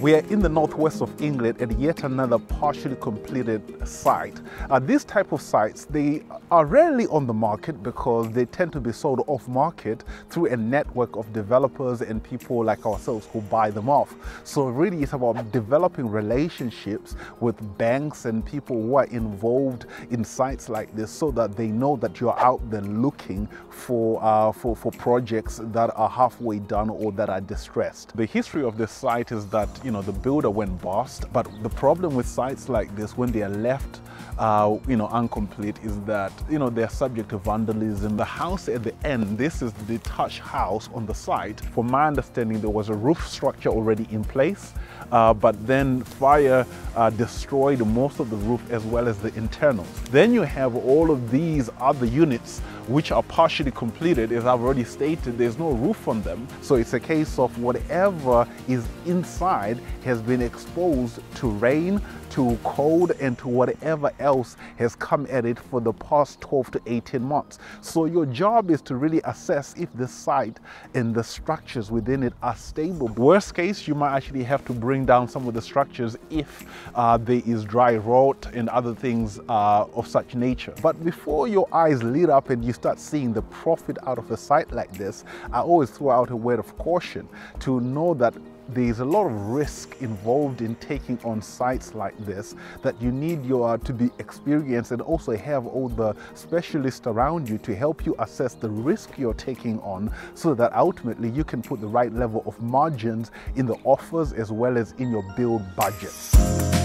We are in the northwest of England at yet another partially completed site. Uh, these type of sites, they are rarely on the market because they tend to be sold off market through a network of developers and people like ourselves who buy them off. So really it's about developing relationships with banks and people who are involved in sites like this so that they know that you're out there looking for, uh, for, for projects that are halfway done or that are distressed. The history of this site is that you know, the builder went bust. But the problem with sites like this, when they are left, uh, you know, incomplete, is that you know they're subject to vandalism. The house at the end, this is the detached house on the site. From my understanding, there was a roof structure already in place, uh, but then fire uh, destroyed most of the roof as well as the internals. Then you have all of these other units which are partially completed, as I've already stated, there's no roof on them. So it's a case of whatever is inside has been exposed to rain, to cold, and to whatever else has come at it for the past 12 to 18 months. So your job is to really assess if the site and the structures within it are stable. Worst case, you might actually have to bring down some of the structures if uh, there is dry rot and other things uh, of such nature. But before your eyes lit up and you start seeing the profit out of a site like this, I always throw out a word of caution to know that there's a lot of risk involved in taking on sites like this that you need your to be experienced and also have all the specialists around you to help you assess the risk you're taking on so that ultimately you can put the right level of margins in the offers as well as in your build budget.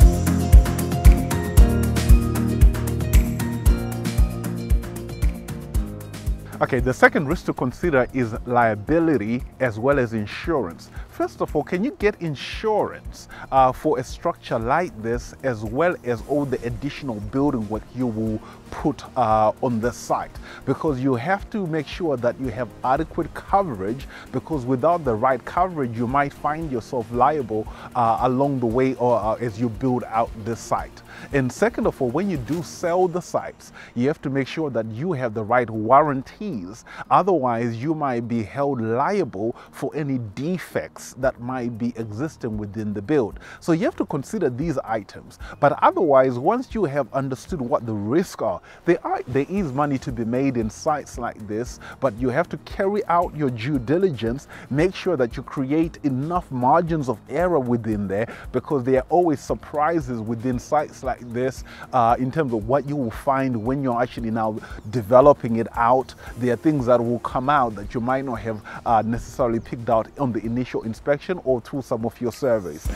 Okay, the second risk to consider is liability as well as insurance. First of all, can you get insurance uh, for a structure like this as well as all the additional building work you will put uh, on the site? Because you have to make sure that you have adequate coverage because without the right coverage, you might find yourself liable uh, along the way or uh, as you build out the site. And second of all, when you do sell the sites, you have to make sure that you have the right warranties. Otherwise, you might be held liable for any defects that might be existing within the build. So you have to consider these items. But otherwise, once you have understood what the risks are, there, are, there is money to be made in sites like this, but you have to carry out your due diligence, make sure that you create enough margins of error within there because there are always surprises within sites like this uh, in terms of what you will find when you're actually now developing it out. There are things that will come out that you might not have uh, necessarily picked out on the initial inspection or through some of your surveys.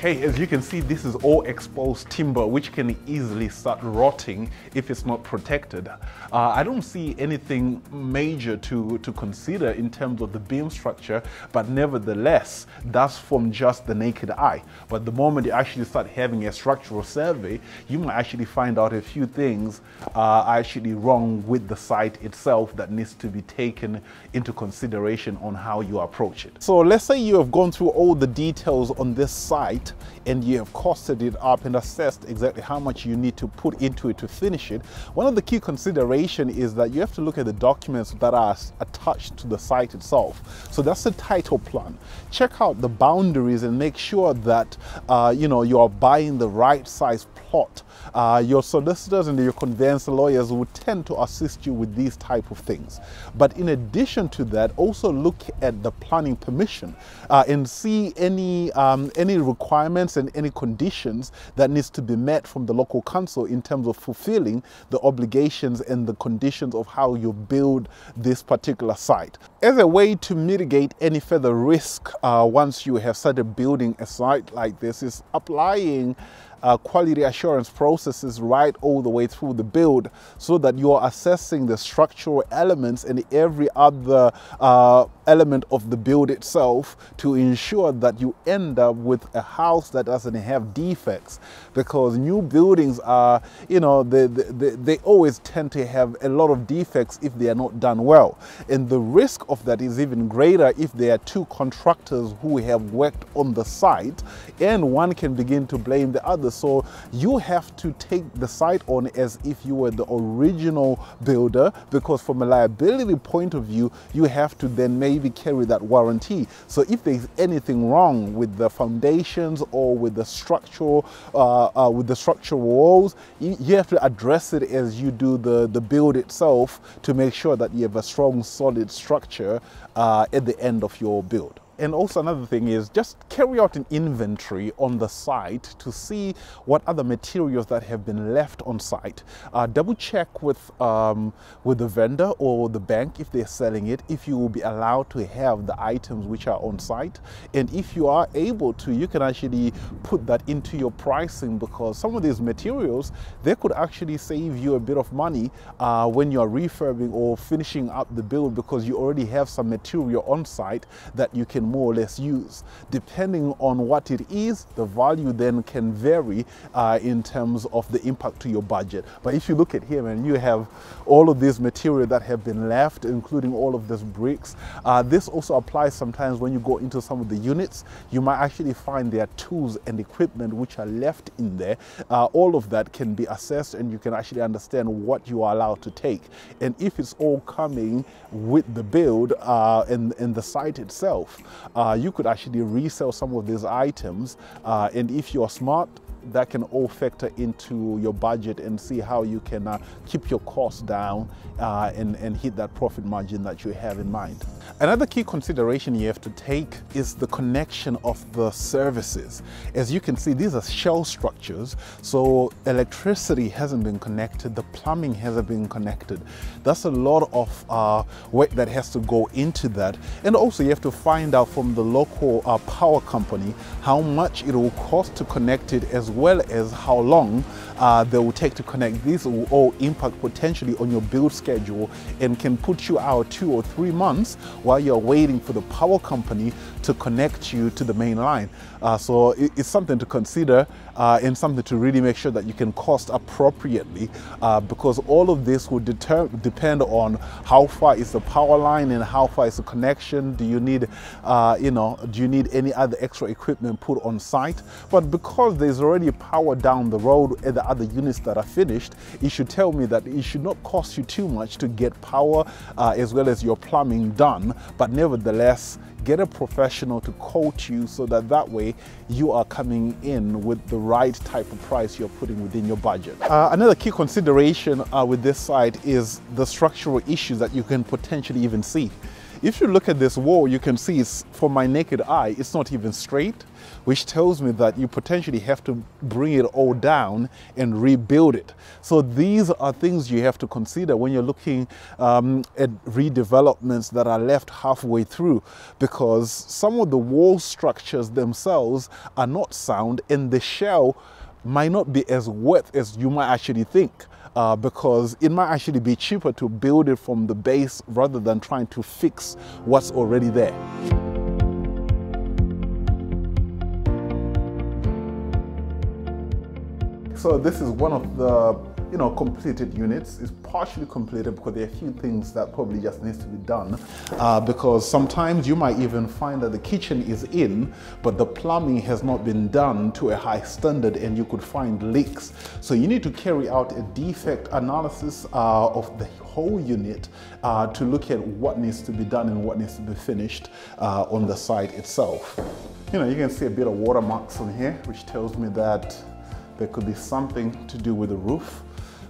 Okay, as you can see, this is all exposed timber, which can easily start rotting if it's not protected. Uh, I don't see anything major to, to consider in terms of the beam structure, but nevertheless, that's from just the naked eye. But the moment you actually start having a structural survey, you might actually find out a few things uh, are actually wrong with the site itself that needs to be taken into consideration on how you approach it. So let's say you have gone through all the details on this site and you have costed it up and assessed exactly how much you need to put into it to finish it, one of the key consideration is that you have to look at the documents that are attached to the site itself. So that's the title plan. Check out the boundaries and make sure that uh, you know you are buying the right size plot. Uh, your solicitors and your conveyance lawyers will tend to assist you with these type of things. But in addition to that, also look at the planning permission uh, and see any um, any requirements requirements and any conditions that needs to be met from the local council in terms of fulfilling the obligations and the conditions of how you build this particular site. As a way to mitigate any further risk uh, once you have started building a site like this is applying uh, quality assurance processes right all the way through the build so that you are assessing the structural elements and every other uh, element of the build itself to ensure that you end up with a house that doesn't have defects. Because new buildings are you know they, they, they always tend to have a lot of defects if they are not done well. And the risk of that is even greater if there are two contractors who have worked on the site and one can begin to blame the other builders. So you have to take the site on as if you were the original builder because from a liability point of view, you have to then maybe carry that warranty. So if there's anything wrong with the foundations or with the structural, uh, uh, with the structural walls, you, you have to address it as you do the, the build itself to make sure that you have a strong, solid structure uh, at the end of your build. And also another thing is just carry out an inventory on the site to see what other materials that have been left on site. Uh, double check with, um, with the vendor or the bank if they're selling it, if you will be allowed to have the items which are on site. And if you are able to, you can actually put that into your pricing because some of these materials, they could actually save you a bit of money uh, when you're refurbing or finishing up the build because you already have some material on site that you can more or less use. Depending on what it is, the value then can vary uh, in terms of the impact to your budget. But if you look at here and you have all of this material that have been left, including all of these bricks, uh, this also applies sometimes when you go into some of the units, you might actually find there are tools and equipment which are left in there. Uh, all of that can be assessed and you can actually understand what you are allowed to take. And if it's all coming with the build uh, and, and the site itself, uh, you could actually resell some of these items. Uh, and if you're smart, that can all factor into your budget and see how you can uh, keep your costs down uh, and, and hit that profit margin that you have in mind. Another key consideration you have to take is the connection of the services. As you can see, these are shell structures, so electricity hasn't been connected, the plumbing hasn't been connected. That's a lot of uh, work that has to go into that. And also you have to find out from the local uh, power company how much it will cost to connect it as well as how long uh, they will take to connect. These will all impact potentially on your build schedule and can put you out two or three months while you're waiting for the power company to connect you to the main line. Uh, so it, it's something to consider uh, and something to really make sure that you can cost appropriately uh, because all of this will depend on how far is the power line and how far is the connection. Do you need, uh, you know, do you need any other extra equipment put on site? But because there's already power down the road at the other units that are finished, it should tell me that it should not cost you too much to get power uh, as well as your plumbing done. But nevertheless, get a professional to coach you so that that way you are coming in with the right type of price you're putting within your budget. Uh, another key consideration uh, with this site is the structural issues that you can potentially even see. If you look at this wall, you can see it's, for my naked eye, it's not even straight, which tells me that you potentially have to bring it all down and rebuild it. So these are things you have to consider when you're looking um, at redevelopments that are left halfway through, because some of the wall structures themselves are not sound and the shell might not be as wet as you might actually think uh, because it might actually be cheaper to build it from the base rather than trying to fix what's already there. So this is one of the you know, completed units. It's partially completed because there are a few things that probably just needs to be done. Uh, because sometimes you might even find that the kitchen is in, but the plumbing has not been done to a high standard and you could find leaks. So you need to carry out a defect analysis uh, of the whole unit uh, to look at what needs to be done and what needs to be finished uh, on the site itself. You know, you can see a bit of watermarks on here, which tells me that there could be something to do with the roof.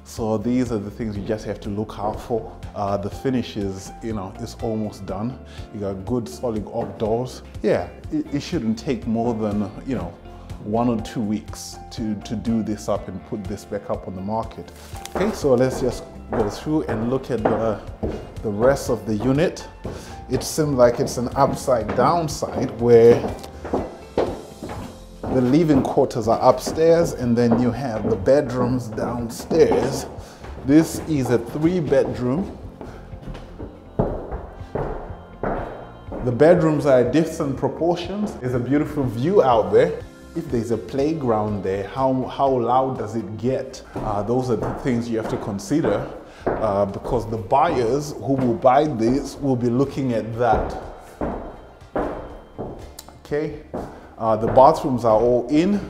So these are the things you just have to look out for. Uh, the finish is, you know, it's almost done. You got good solid oak doors. Yeah, it, it shouldn't take more than, you know, one or two weeks to, to do this up and put this back up on the market. Okay, so let's just go through and look at the, the rest of the unit. It seems like it's an upside downside where the living quarters are upstairs and then you have the bedrooms downstairs. This is a three bedroom. The bedrooms are different proportions. There's a beautiful view out there. If there's a playground there, how, how loud does it get? Uh, those are the things you have to consider uh, because the buyers who will buy this will be looking at that. Okay, uh, the bathrooms are all in.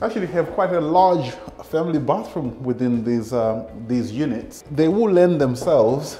actually have quite a large family bathroom within these, um, these units. They will lend themselves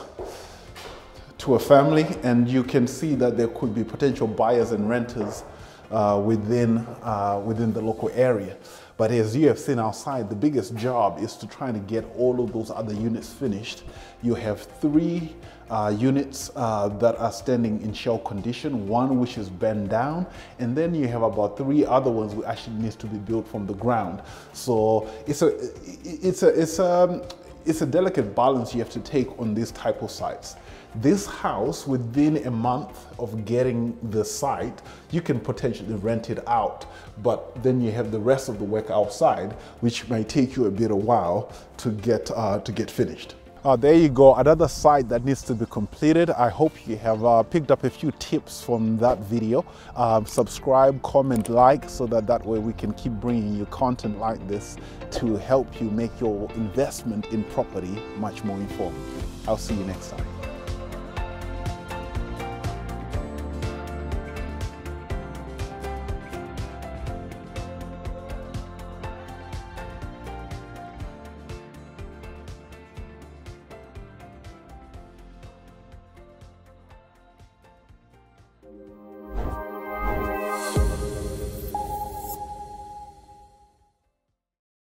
to a family and you can see that there could be potential buyers and renters uh, within, uh, within the local area. But as you have seen outside, the biggest job is to try to get all of those other units finished. You have three uh, units uh, that are standing in shell condition, one which is bent down, and then you have about three other ones which actually needs to be built from the ground. So it's a, it's a, it's a, it's a delicate balance you have to take on these type of sites. This house, within a month of getting the site, you can potentially rent it out, but then you have the rest of the work outside, which may take you a bit of while to get, uh, to get finished. Uh, there you go, another site that needs to be completed. I hope you have uh, picked up a few tips from that video. Um, subscribe, comment, like, so that that way we can keep bringing you content like this to help you make your investment in property much more informed. I'll see you next time.